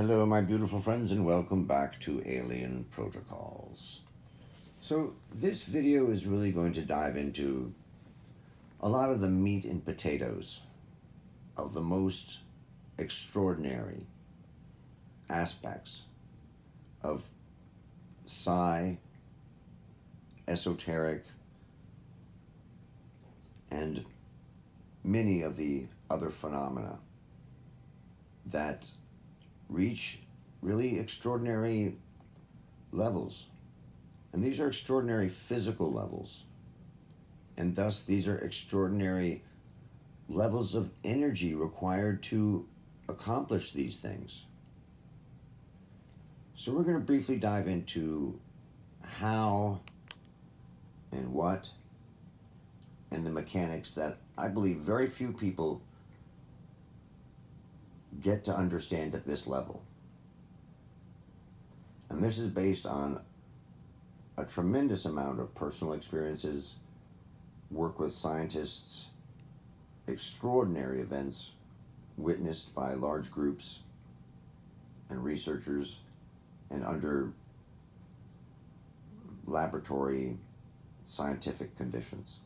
Hello, my beautiful friends, and welcome back to Alien Protocols. So, this video is really going to dive into a lot of the meat and potatoes of the most extraordinary aspects of psi, esoteric, and many of the other phenomena that reach really extraordinary levels. And these are extraordinary physical levels. And thus, these are extraordinary levels of energy required to accomplish these things. So, we're going to briefly dive into how and what and the mechanics that I believe very few people get to understand at this level. And this is based on a tremendous amount of personal experiences, work with scientists, extraordinary events witnessed by large groups and researchers and under laboratory scientific conditions.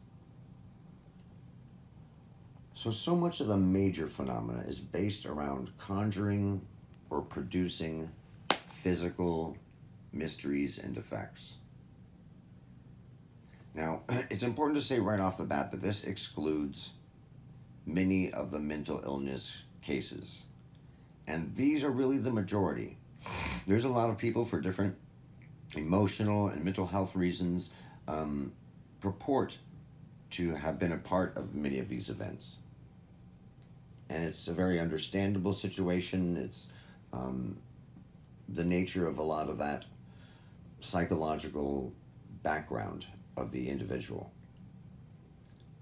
So, so much of the major phenomena is based around conjuring or producing physical mysteries and effects. Now, it's important to say right off the bat that this excludes many of the mental illness cases. And these are really the majority. There's a lot of people for different emotional and mental health reasons um, purport to have been a part of many of these events and it's a very understandable situation. It's um, the nature of a lot of that psychological background of the individual.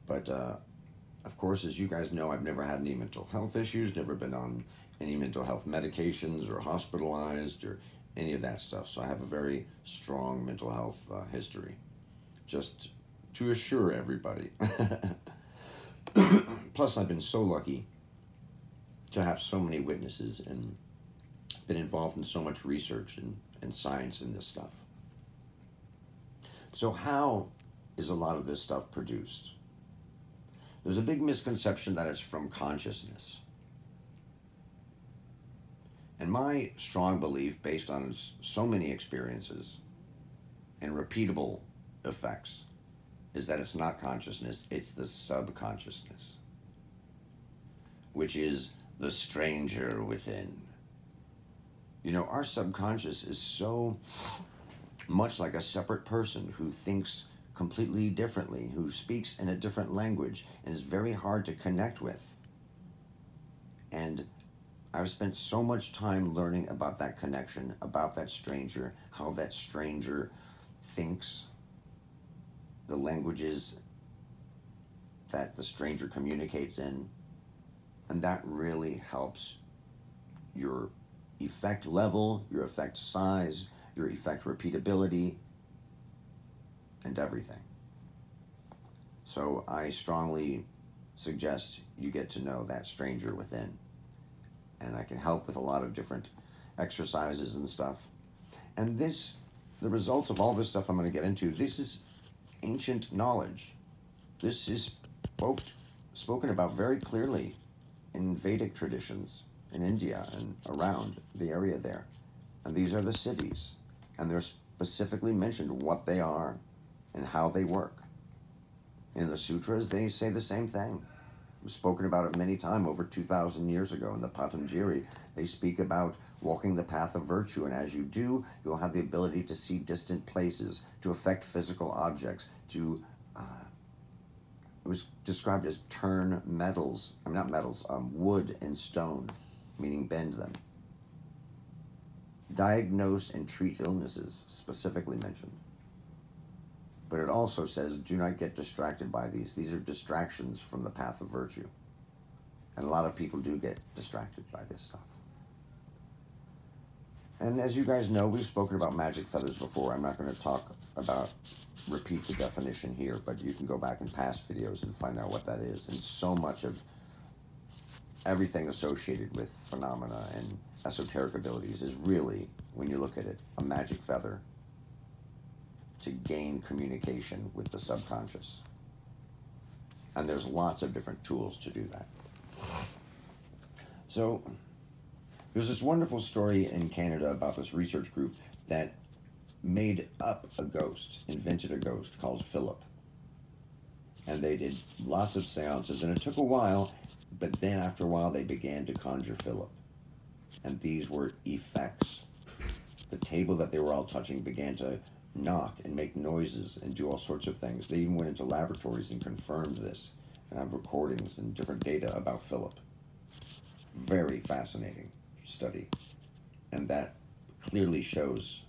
But uh, of course, as you guys know, I've never had any mental health issues, never been on any mental health medications or hospitalized or any of that stuff. So I have a very strong mental health uh, history. Just to assure everybody. Plus, I've been so lucky to have so many witnesses and been involved in so much research and, and science in this stuff. So, how is a lot of this stuff produced? There's a big misconception that it's from consciousness. And my strong belief, based on so many experiences and repeatable effects, is that it's not consciousness, it's the subconsciousness, which is the stranger within. You know, our subconscious is so much like a separate person who thinks completely differently, who speaks in a different language, and is very hard to connect with. And I've spent so much time learning about that connection, about that stranger, how that stranger thinks, the languages that the stranger communicates in, and that really helps your effect level, your effect size, your effect repeatability, and everything. So I strongly suggest you get to know that stranger within. And I can help with a lot of different exercises and stuff. And this, the results of all this stuff I'm going to get into, this is ancient knowledge. This is spoke, spoken about very clearly in Vedic traditions in India and around the area there. And these are the siddhis. And they're specifically mentioned what they are and how they work. In the sutras, they say the same thing. We've spoken about it many times over 2,000 years ago in the Patanjali. They speak about walking the path of virtue, and as you do, you'll have the ability to see distant places, to affect physical objects, to uh, it was described as turn metals, I mean not metals, um, wood and stone, meaning bend them. Diagnose and treat illnesses, specifically mentioned. But it also says, do not get distracted by these. These are distractions from the path of virtue. And a lot of people do get distracted by this stuff. And as you guys know, we've spoken about magic feathers before. I'm not going to talk about repeat the definition here, but you can go back in past videos and find out what that is. And so much of everything associated with phenomena and esoteric abilities is really, when you look at it, a magic feather to gain communication with the subconscious. And there's lots of different tools to do that. So, there's this wonderful story in Canada about this research group that made up a ghost, invented a ghost called Philip. And they did lots of seances, and it took a while, but then after a while they began to conjure Philip. And these were effects. The table that they were all touching began to knock and make noises and do all sorts of things. They even went into laboratories and confirmed this and have recordings and different data about Philip. Very fascinating study. And that clearly shows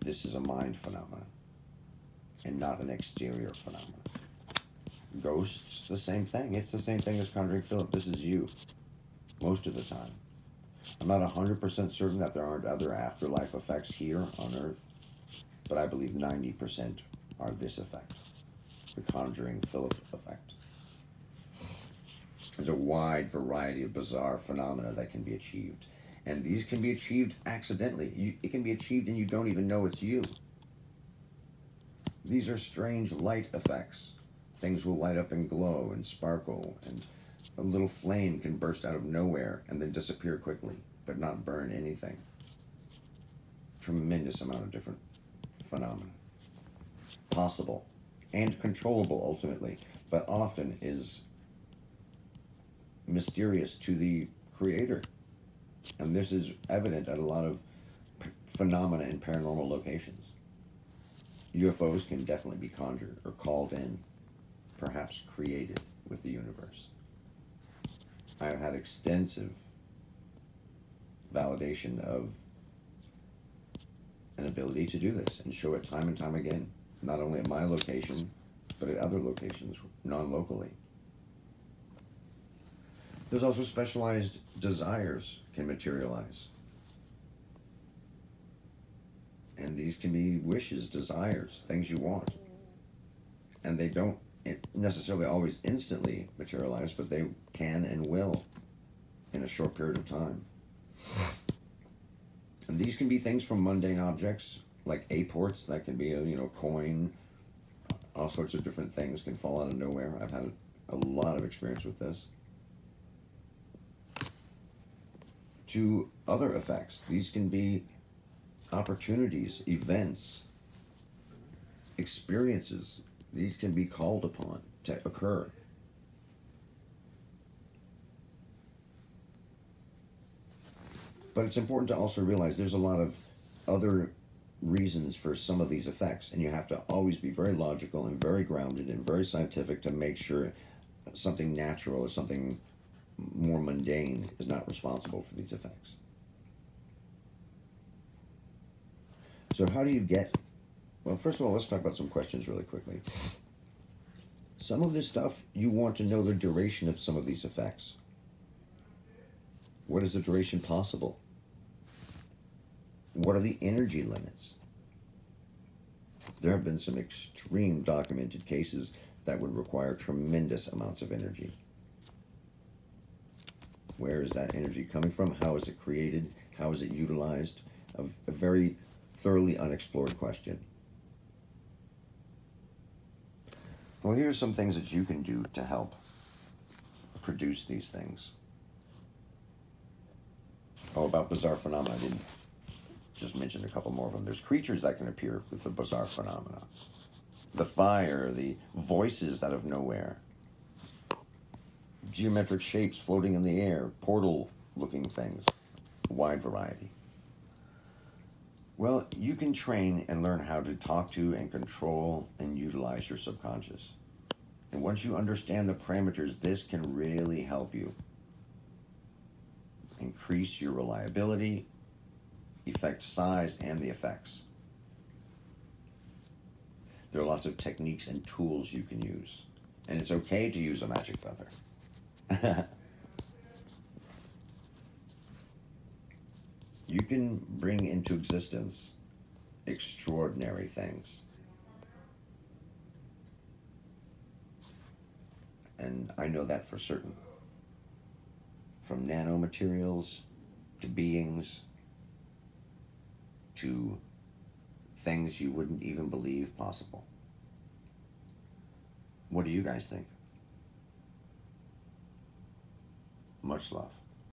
this is a mind phenomenon and not an exterior phenomenon. Ghosts, the same thing. It's the same thing as conjuring Philip. This is you, most of the time. I'm not 100% certain that there aren't other afterlife effects here on Earth, but I believe 90% are this effect the conjuring Philip effect. There's a wide variety of bizarre phenomena that can be achieved. And these can be achieved accidentally. You, it can be achieved and you don't even know it's you. These are strange light effects. Things will light up and glow and sparkle, and a little flame can burst out of nowhere and then disappear quickly, but not burn anything. Tremendous amount of different phenomena. Possible and controllable ultimately, but often is mysterious to the creator. And this is evident at a lot of phenomena in paranormal locations. UFOs can definitely be conjured or called in, perhaps created with the universe. I have had extensive validation of an ability to do this and show it time and time again, not only at my location, but at other locations, non locally. There's also specialized desires can materialize. And these can be wishes, desires, things you want. And they don't necessarily always instantly materialize, but they can and will in a short period of time. And these can be things from mundane objects, like apports, that can be a you know coin, all sorts of different things can fall out of nowhere. I've had a lot of experience with this. To other effects, these can be opportunities, events, experiences. These can be called upon to occur. But it's important to also realize there's a lot of other reasons for some of these effects, and you have to always be very logical and very grounded and very scientific to make sure something natural or something more mundane is not responsible for these effects. So, how do you get? Well, first of all, let's talk about some questions really quickly. Some of this stuff, you want to know the duration of some of these effects. What is the duration possible? What are the energy limits? There have been some extreme documented cases that would require tremendous amounts of energy. Where is that energy coming from? How is it created? How is it utilized? A, a very thoroughly unexplored question. Well, here's some things that you can do to help produce these things. Oh, about bizarre phenomena. I didn't just mention a couple more of them. There's creatures that can appear with the bizarre phenomena. The fire, the voices out of nowhere, geometric shapes floating in the air, portal looking things, wide variety. Well, you can train and learn how to talk to and control and utilize your subconscious. And once you understand the parameters, this can really help you increase your reliability, effect size, and the effects. There are lots of techniques and tools you can use. And it's okay to use a magic feather. you can bring into existence extraordinary things. And I know that for certain. from nanomaterials to beings to things you wouldn't even believe possible. What do you guys think? Much love.